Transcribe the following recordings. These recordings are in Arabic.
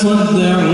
تصدعون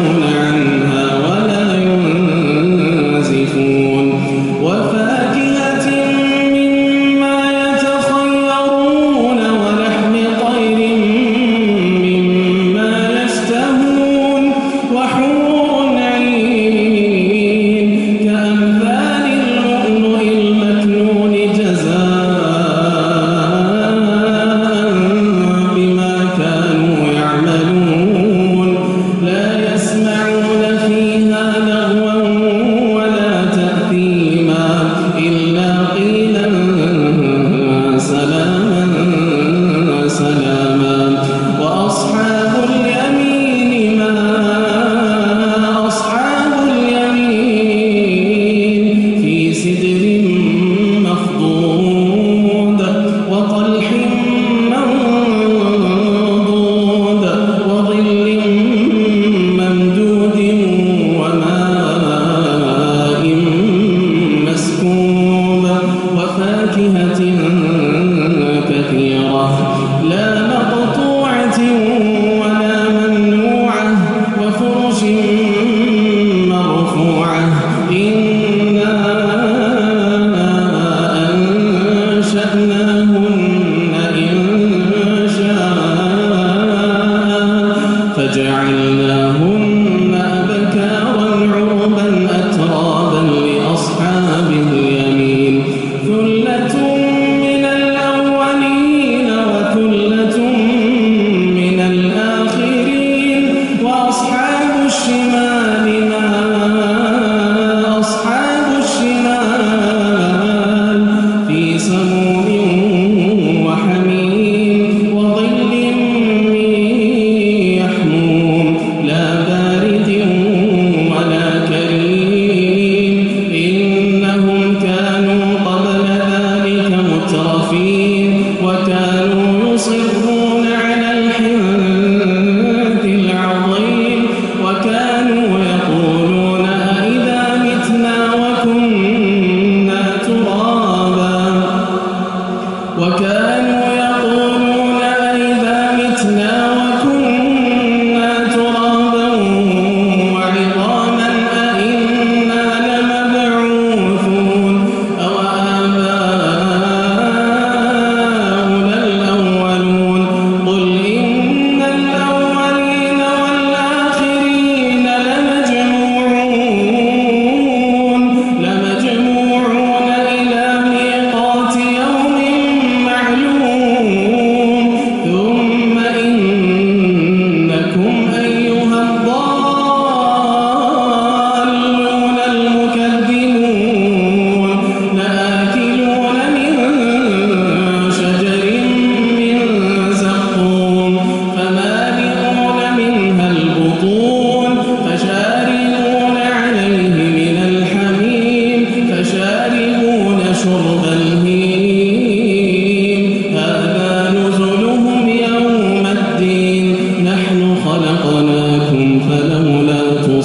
嗯。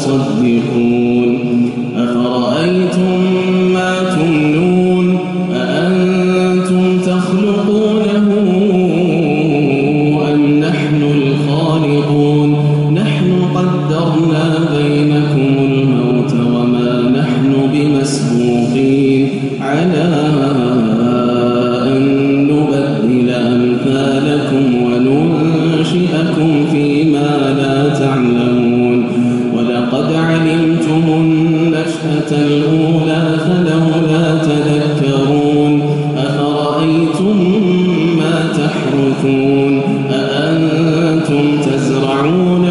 تصدقون يعلمون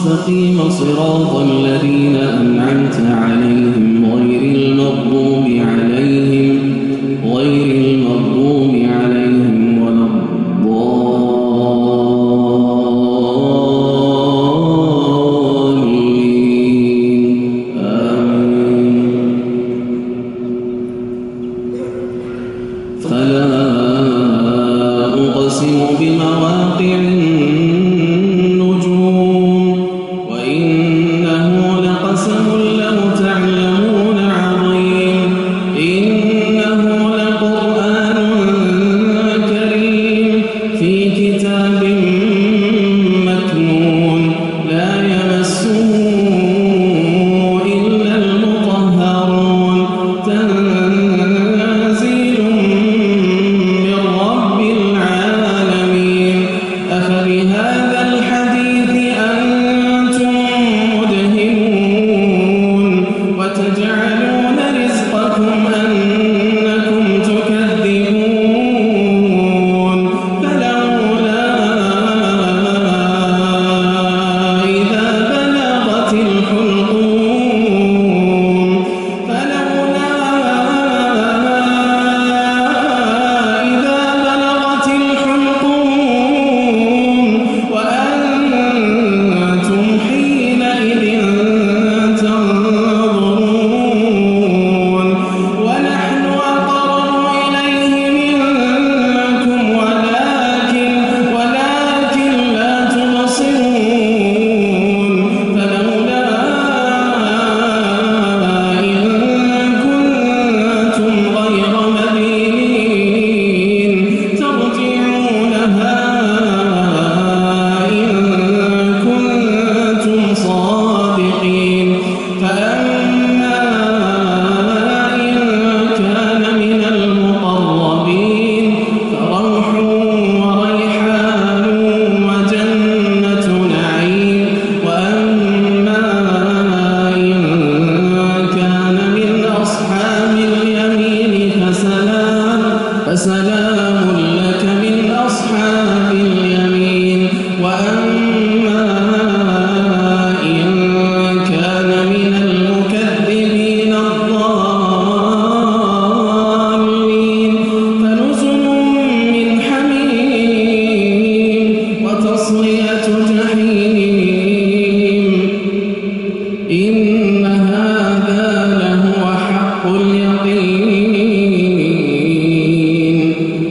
المستقيم صراط الذين أنعمت عليهم غير المغضوب عليهم غير المغضوب عليهم ولا الضالين. آمين. فلا أقسم بمواقع